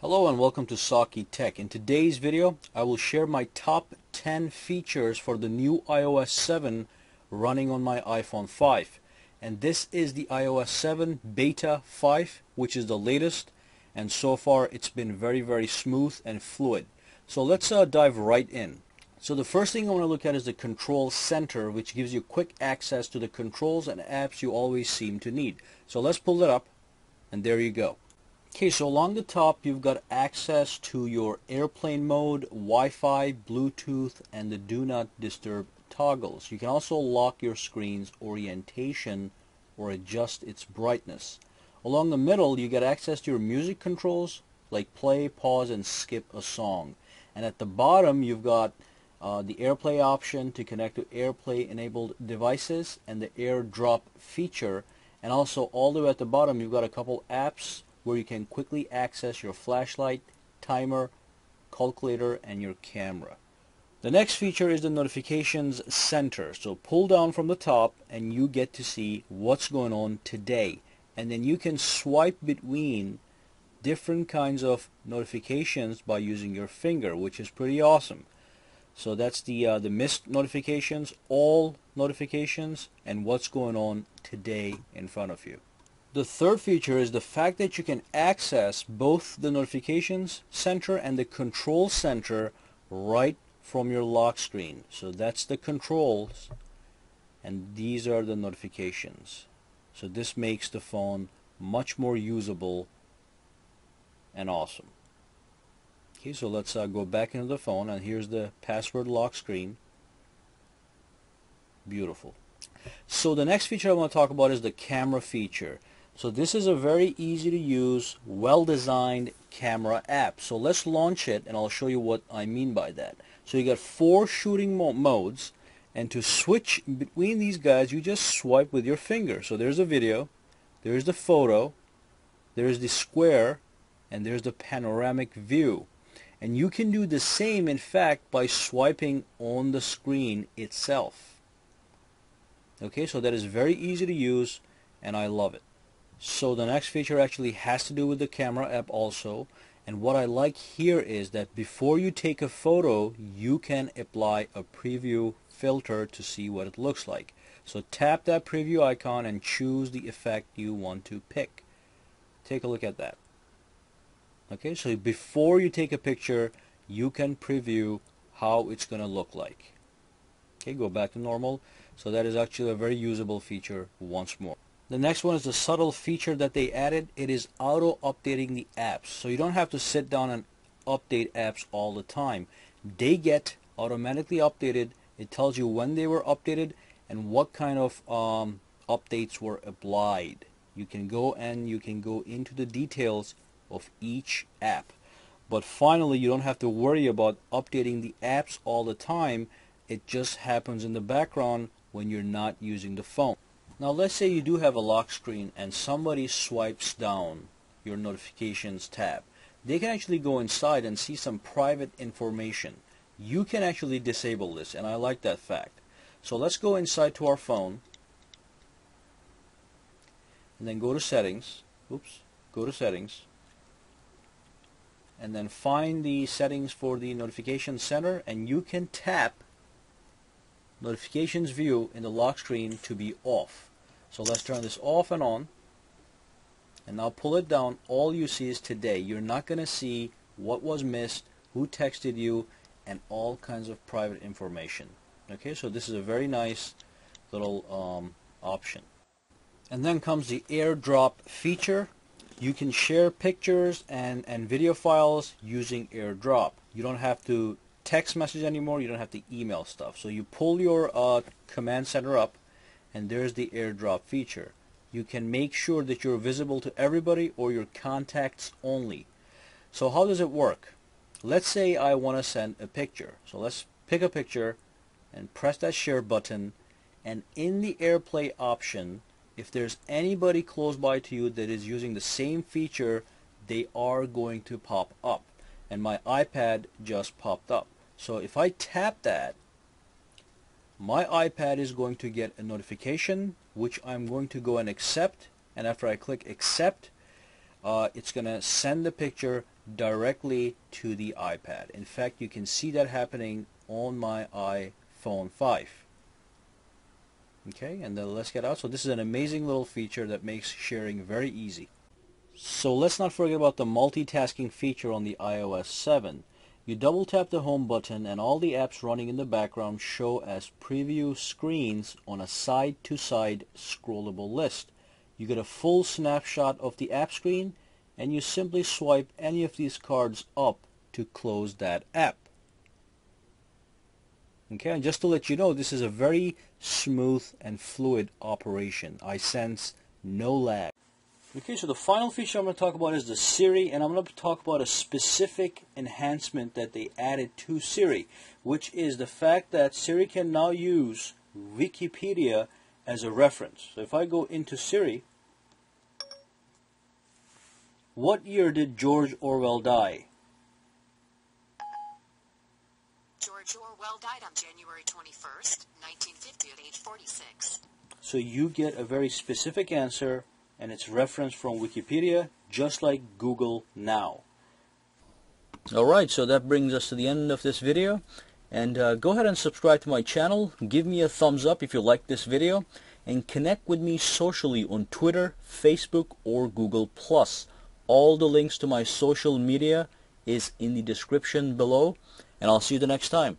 Hello and welcome to Saki Tech. In today's video, I will share my top 10 features for the new iOS 7 running on my iPhone 5. And this is the iOS 7 Beta 5, which is the latest. And so far, it's been very, very smooth and fluid. So let's uh, dive right in. So the first thing I want to look at is the Control Center, which gives you quick access to the controls and apps you always seem to need. So let's pull it up, and there you go. Okay, so along the top you've got access to your airplane mode, Wi-Fi, Bluetooth, and the do not disturb toggles. You can also lock your screen's orientation or adjust its brightness. Along the middle you get access to your music controls like play, pause, and skip a song. And at the bottom you've got uh, the AirPlay option to connect to AirPlay enabled devices and the AirDrop feature. And also all the way at the bottom you've got a couple apps where you can quickly access your flashlight, timer, calculator, and your camera. The next feature is the notifications center. So pull down from the top and you get to see what's going on today. And then you can swipe between different kinds of notifications by using your finger, which is pretty awesome. So that's the uh, the missed notifications, all notifications, and what's going on today in front of you. The third feature is the fact that you can access both the notifications center and the control center right from your lock screen. So that's the controls and these are the notifications. So this makes the phone much more usable and awesome. Okay, so let's uh, go back into the phone and here's the password lock screen. Beautiful. So the next feature I want to talk about is the camera feature. So this is a very easy to use, well-designed camera app. So let's launch it and I'll show you what I mean by that. So you got four shooting mo modes and to switch between these guys you just swipe with your finger. So there's a video, there's the photo, there's the square, and there's the panoramic view. And you can do the same in fact by swiping on the screen itself. Okay, so that is very easy to use and I love it. So the next feature actually has to do with the camera app also. And what I like here is that before you take a photo, you can apply a preview filter to see what it looks like. So tap that preview icon and choose the effect you want to pick. Take a look at that. Okay, so before you take a picture, you can preview how it's going to look like. Okay, go back to normal. So that is actually a very usable feature once more. The next one is the subtle feature that they added. It is auto updating the apps. So you don't have to sit down and update apps all the time. They get automatically updated. It tells you when they were updated and what kind of um, updates were applied. You can go and you can go into the details of each app. But finally, you don't have to worry about updating the apps all the time. It just happens in the background when you're not using the phone. Now let's say you do have a lock screen and somebody swipes down your notifications tab. They can actually go inside and see some private information. You can actually disable this and I like that fact. So let's go inside to our phone and then go to settings. Oops, go to settings and then find the settings for the notification center and you can tap notifications view in the lock screen to be off. So let's turn this off and on. And now pull it down. All you see is today. You're not going to see what was missed, who texted you, and all kinds of private information. Okay, so this is a very nice little um, option. And then comes the AirDrop feature. You can share pictures and, and video files using AirDrop. You don't have to text message anymore. You don't have to email stuff. So you pull your uh, command center up and there's the airdrop feature. You can make sure that you're visible to everybody or your contacts only. So how does it work? Let's say I want to send a picture. So let's pick a picture and press that share button and in the AirPlay option if there's anybody close by to you that is using the same feature they are going to pop up and my iPad just popped up. So if I tap that my iPad is going to get a notification which I'm going to go and accept and after I click accept uh, it's going to send the picture directly to the iPad. In fact, you can see that happening on my iPhone 5. Okay, and then let's get out. So this is an amazing little feature that makes sharing very easy. So let's not forget about the multitasking feature on the iOS 7. You double tap the home button and all the apps running in the background show as preview screens on a side-to-side -side scrollable list. You get a full snapshot of the app screen and you simply swipe any of these cards up to close that app. Okay, and just to let you know, this is a very smooth and fluid operation. I sense no lag. Okay, so the final feature I'm going to talk about is the Siri, and I'm going to talk about a specific enhancement that they added to Siri, which is the fact that Siri can now use Wikipedia as a reference. So if I go into Siri, what year did George Orwell die? George Orwell died on January 21st, 1950 at age 46. So you get a very specific answer and it's referenced from Wikipedia just like Google Now. Alright, so that brings us to the end of this video. And uh, go ahead and subscribe to my channel. Give me a thumbs up if you like this video. And connect with me socially on Twitter, Facebook, or Google+. All the links to my social media is in the description below. And I'll see you the next time.